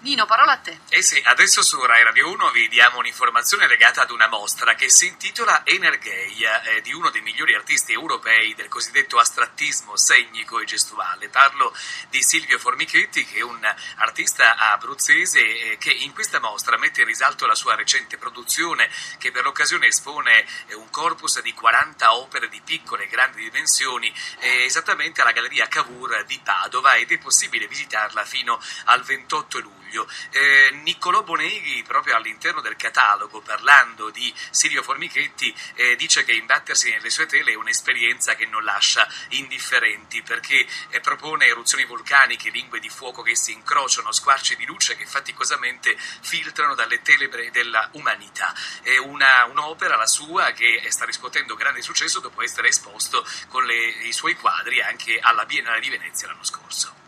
Nino, parola a te. Eh sì, adesso su Rai Radio 1 vi diamo un'informazione legata ad una mostra che si intitola Energeia, eh, di uno dei migliori artisti europei del cosiddetto astrattismo segnico e gestuale. Parlo di Silvio Formichetti, che è un artista abruzzese eh, che in questa mostra mette in risalto la sua recente produzione, che per l'occasione espone eh, un corpus di 40 opere di piccole e grandi dimensioni, eh, esattamente alla Galleria Cavour di Padova ed è possibile visitarla fino al 28 luglio luglio. Eh, Niccolò Boneghi, proprio all'interno del catalogo, parlando di Silvio Formichetti, eh, dice che imbattersi nelle sue tele è un'esperienza che non lascia indifferenti perché eh, propone eruzioni vulcaniche, lingue di fuoco che si incrociano, squarci di luce che faticosamente filtrano dalle tenebre della umanità. È una, un'opera, la sua, che sta riscuotendo grande successo dopo essere esposto con le, i suoi quadri anche alla Biennale di Venezia l'anno scorso.